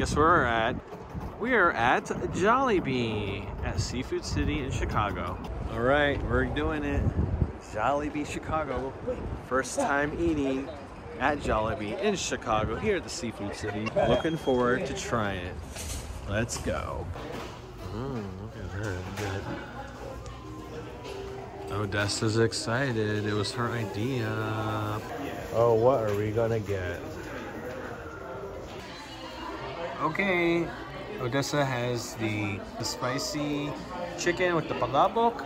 Guess where we're at? We are at Jollibee at Seafood City in Chicago. All right, we're doing it. Jollibee, Chicago. First time eating at Jollibee in Chicago here at the Seafood City. Looking forward to trying it. Let's go. Mm, look at her. Good. Odessa's excited. It was her idea. Oh, what are we gonna get? Okay, Odessa has the, the spicy chicken with the palabok.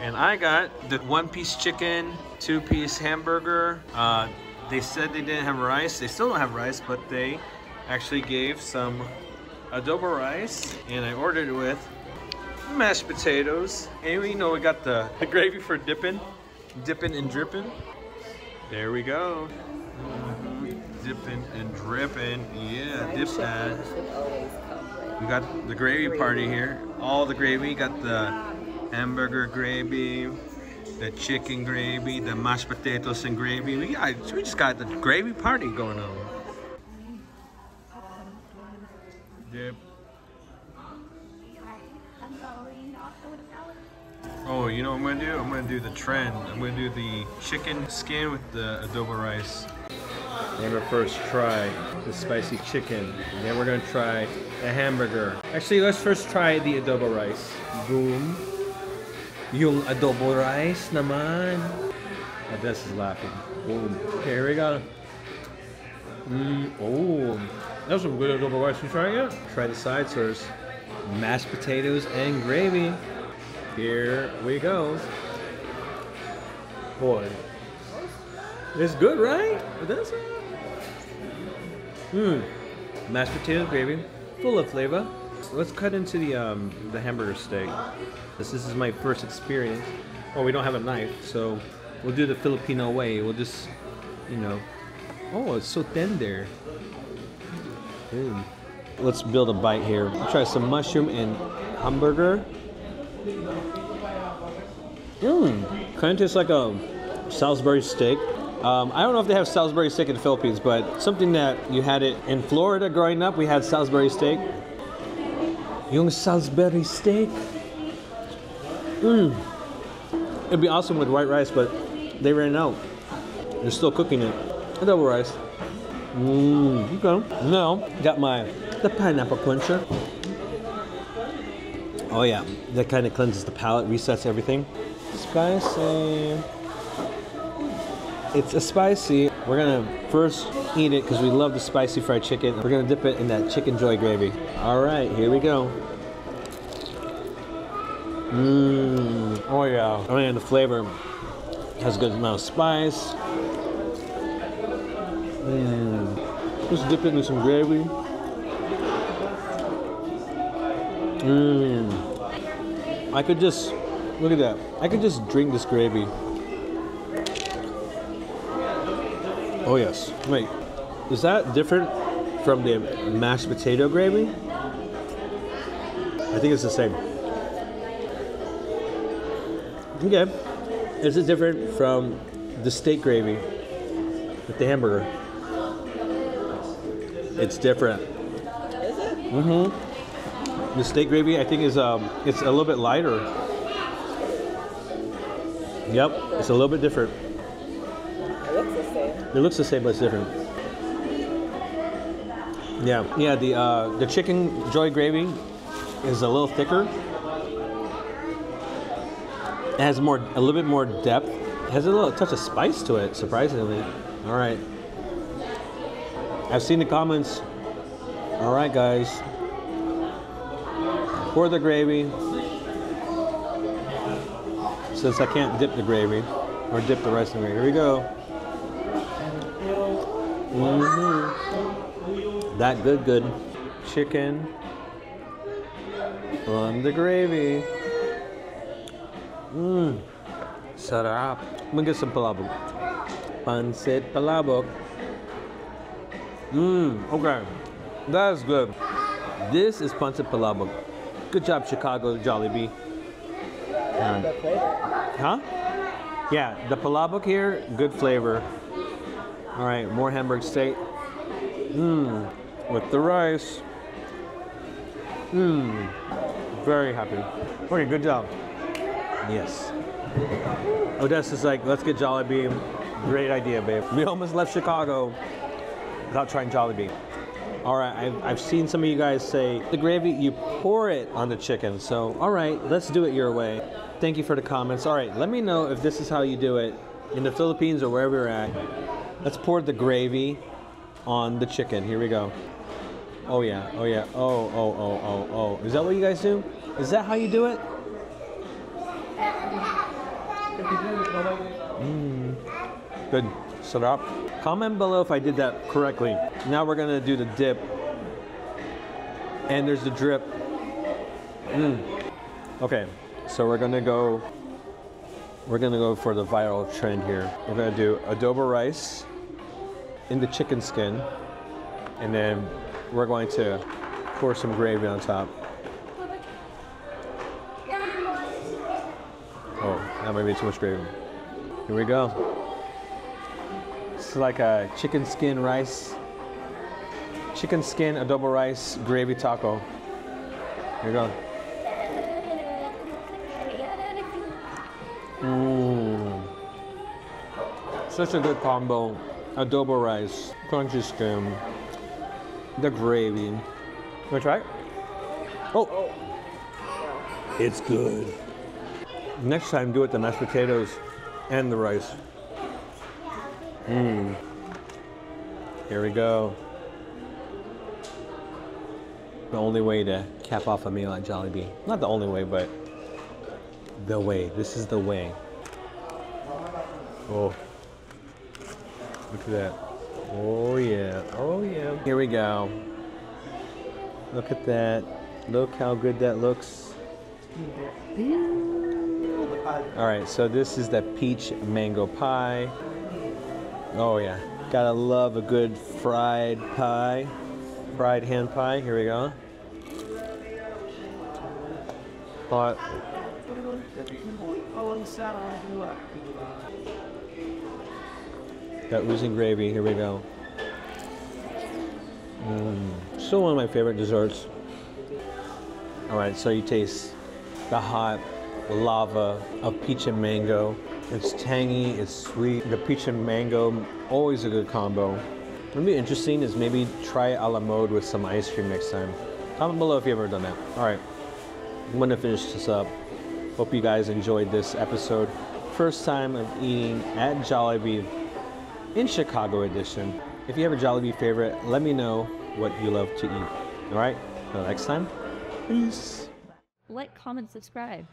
And I got the one piece chicken, two piece hamburger. Uh, they said they didn't have rice. They still don't have rice, but they actually gave some adobo rice. And I ordered it with mashed potatoes. And we know we got the, the gravy for dipping, dipping and dripping. There we go. Mhm. Dipping and dripping. Yeah, dip that. We got the gravy party here. All the gravy. Got the hamburger gravy, the chicken gravy, the mashed potatoes and gravy. We, got, we just got the gravy party going on. Dip. Oh, you know what I'm gonna do? I'm gonna do the trend. I'm gonna do the chicken skin with the adobo rice. We're first try the spicy chicken. And then we're gonna try the hamburger. Actually, let's first try the adobo rice. Boom. Yung adobo rice naman. Odessa is laughing. Boom. Okay, Here we go. Mm, oh, that was some good adobo rice. You try it? Try the sides first. Mashed potatoes and gravy. Here we go. Boy, it's good, right? Odessa. Mmm. Mashed potato gravy, full of flavor. Let's cut into the um, the hamburger steak. This, this is my first experience. Oh, we don't have a knife, so we'll do the Filipino way. We'll just, you know. Oh, it's so tender. Mm. Let's build a bite here. Try some mushroom and hamburger. Mmm. Kind of tastes like a Salisbury steak. Um, I don't know if they have Salisbury steak in the Philippines, but something that you had it in Florida growing up, we had Salisbury steak. Yung Salisbury steak. Mmm. It'd be awesome with white rice, but they ran out. They're still cooking it. Double rice. Mmm. Okay. Now, got my the pineapple quencher. Oh yeah, that kind of cleanses the palate, resets everything. Spicy. It's a spicy. We're gonna first eat it because we love the spicy fried chicken. We're gonna dip it in that ChickenJoy gravy. All right, here we go. Mmm. Oh yeah. Oh, and the flavor has a good amount of spice. Mmm. Just dip it in some gravy. Mmm. I could just look at that. I could just drink this gravy. Oh yes. Wait, is that different from the mashed potato gravy? I think it's the same. Okay. Is it different from the steak gravy with the hamburger? It's different. Is it? Mm-hmm. The steak gravy, I think, is um, it's a little bit lighter. Yep, it's a little bit different. It looks the same. It looks the same, but it's different. Yeah, yeah. The uh, the ChickenJoy gravy is a little thicker. It has more, a little bit more depth. It has a little touch of spice to it, surprisingly. All right. I've seen the comments. All right, guys. Pour the gravy. Since I can't dip the gravy or dip the rice in the gravy, here we go. Hmm That good, good. Chicken on the gravy. Mmm. Sarap. I'm gonna get some palabok. Pancit palabok. Mmm. Okay. That's good. This is pancit palabok. Good job, Chicago Jollibee. And- Huh? Yeah, the palabok here, good flavor. All right, more Hamburg steak. Mmm, with the rice. Mmm. Very happy. Okay, good job. Yes. Odessa's like, let's get Jollibee. Great idea, babe. We almost left Chicago without trying Jollibee. All right, I've, I've seen some of you guys say the gravy, you pour it on the chicken. So, all right, let's do it your way. Thank you for the comments. All right, let me know if this is how you do it in the Philippines or wherever you're at. Let's pour the gravy on the chicken. Here we go. Oh yeah, oh yeah, oh, oh, oh, oh, oh. Is that what you guys do? Is that how you do it? Mm. Good. Sarap. Comment below if I did that correctly. Now we're gonna do the dip. And there's the drip. Mm. Okay, so we're gonna go we're gonna go for the viral trend here. We're gonna do adobo rice in the chicken skin, and then we're going to pour some gravy on top. Oh, that might be too much gravy. Here we go. It's like a chicken skin rice, chicken skin adobo rice gravy taco. Here we go. Mmm. Such a good combo. Adobo rice, crunchy skin, the gravy. Wanna try it? Oh. oh! It's good. Next time, do it the mashed potatoes and the rice. Mmm. Here we go. The only way to cap off a meal at Jollibee. Not the only way, but the way. This is the way. Oh. Look at that. Oh yeah. Oh yeah. Here we go. Look at that. Look how good that looks. All right, so this is the peach mango pie. Oh yeah. Gotta love a good fried pie. Fried hand pie. Here we go. Hot. Got oozing gravy. Here we go. Mm, still one of my favorite desserts. All right, so you taste the hot lava of peach and mango. It's tangy, it's sweet. The peach and mango, always a good combo. What'd be interesting is maybe try a la mode with some ice cream next time. Comment below if you've ever done that. All right, I'm gonna finish this up. Hope you guys enjoyed this episode. First time of eating at Jollibee in Chicago edition. If you have a Jollibee favorite, let me know what you love to eat. All right, until next time, peace. Like, comment, subscribe.